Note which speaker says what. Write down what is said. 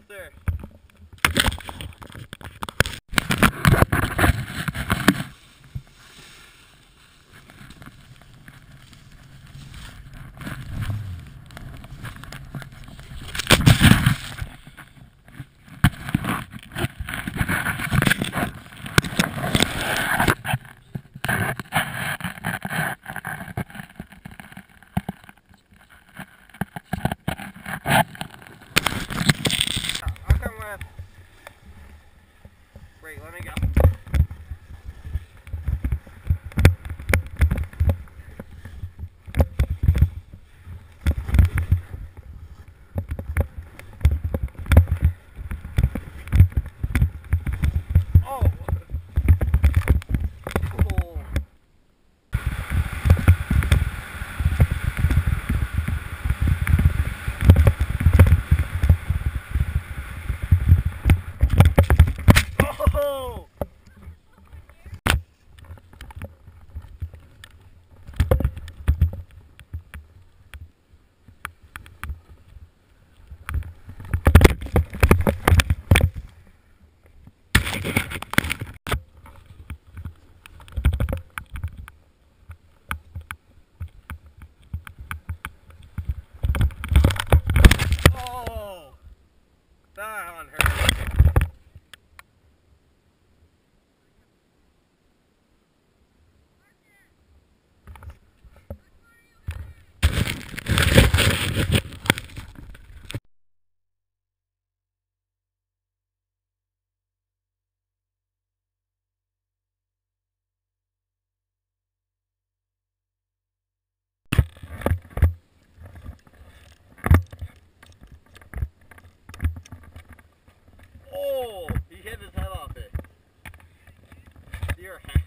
Speaker 1: closer. break. Let me go. rear half.